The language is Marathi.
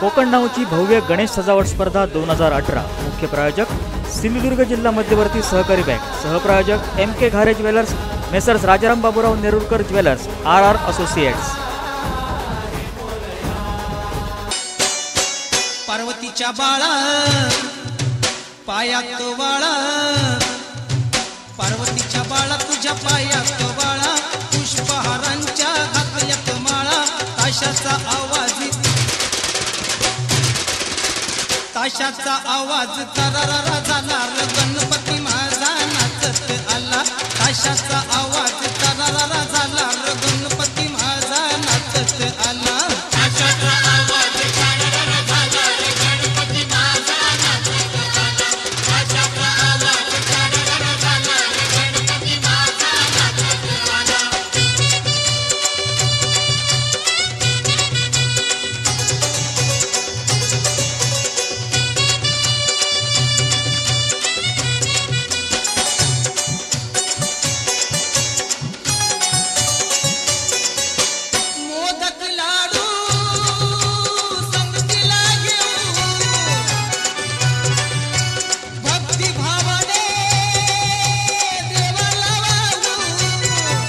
कोकण नावची भव्य गणेश सजावट स्पर्धा दोन हजार अठरा. मुख्य प्रायोजक सिंधुदुर्ग जिल्हा मध्यवर्ती सहकारी bank. सहप्रायोजक M K Ghare jewellers messrs Rajaram Baburao Nerurkar jewellers R R associates. पार्वतीच्या बाळा पायात बाळा पार्वतीच्या बाळा तुझ्या पायात ताशाचा आवाज तरारा